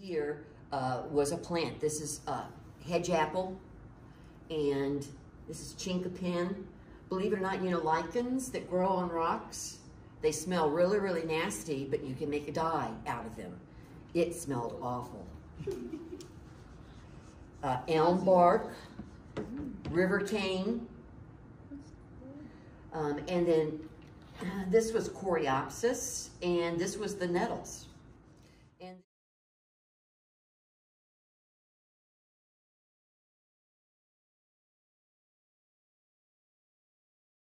here uh, was a plant. This is uh, hedge apple, and this is chinkapin. Believe it or not, you know lichens that grow on rocks, they smell really, really nasty, but you can make a dye out of them. It smelled awful. Uh, elm bark, river cane, um, and then uh, this was coreopsis, and this was the nettles.